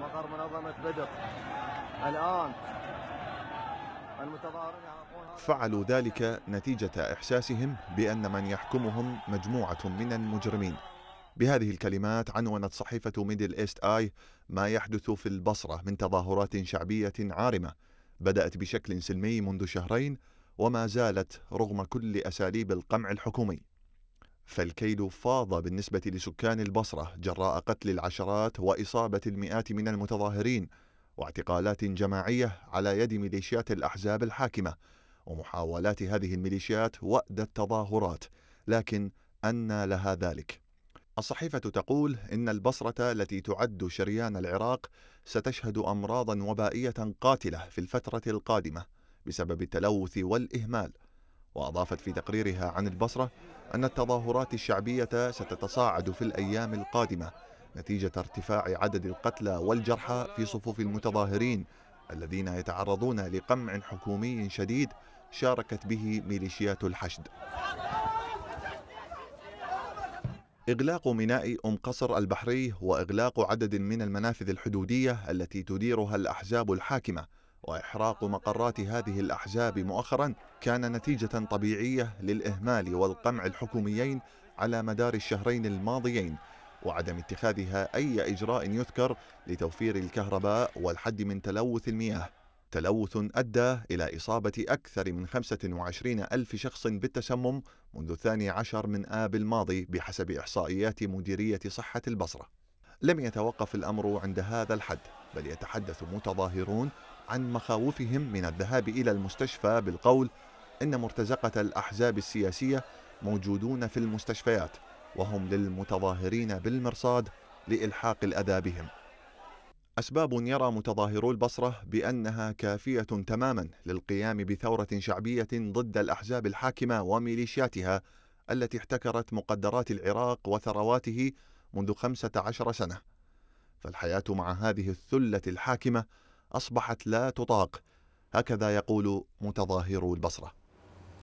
مقر منظمة بدر. الآن فعلوا ذلك نتيجة إحساسهم بأن من يحكمهم مجموعة من المجرمين. بهذه الكلمات عنونت صحيفة ميدل إيست آي ما يحدث في البصرة من تظاهرات شعبية عارمة بدأت بشكل سلمي منذ شهرين وما زالت رغم كل أساليب القمع الحكومي. فالكيل فاض بالنسبة لسكان البصرة جراء قتل العشرات وإصابة المئات من المتظاهرين واعتقالات جماعية على يد ميليشيات الأحزاب الحاكمة ومحاولات هذه الميليشيات وأد التظاهرات لكن أنى لها ذلك. الصحيفة تقول إن البصرة التي تعد شريان العراق ستشهد أمراضا وبائية قاتلة في الفترة القادمة بسبب التلوث والإهمال. وأضافت في تقريرها عن البصرة أن التظاهرات الشعبية ستتصاعد في الأيام القادمة نتيجة ارتفاع عدد القتلى والجرحى في صفوف المتظاهرين الذين يتعرضون لقمع حكومي شديد شاركت به ميليشيات الحشد. إغلاق ميناء أم قصر البحري وإغلاق عدد من المنافذ الحدودية التي تديرها الأحزاب الحاكمة وإحراق مقرات هذه الأحزاب مؤخرا كان نتيجة طبيعية للإهمال والقمع الحكوميين على مدار الشهرين الماضيين وعدم اتخاذها أي إجراء يذكر لتوفير الكهرباء والحد من تلوث المياه. تلوث أدى إلى إصابة أكثر من 25 ألف شخص بالتسمم منذ الثاني عشر من آب الماضي بحسب إحصائيات مديرية صحة البصرة. لم يتوقف الأمر عند هذا الحد بل يتحدث متظاهرون عن مخاوفهم من الذهاب إلى المستشفى بالقول إن مرتزقة الأحزاب السياسية موجودون في المستشفيات وهم للمتظاهرين بالمرصاد لإلحاق الأذى بهم. أسباب يرى متظاهرو البصرة بأنها كافية تماما للقيام بثورة شعبية ضد الأحزاب الحاكمة وميليشياتها التي احتكرت مقدرات العراق وثرواته منذ خمسة عشر سنة. فالحياة مع هذه الثلة الحاكمة أصبحت لا تطاق. هكذا يقول متظاهرو البصرة.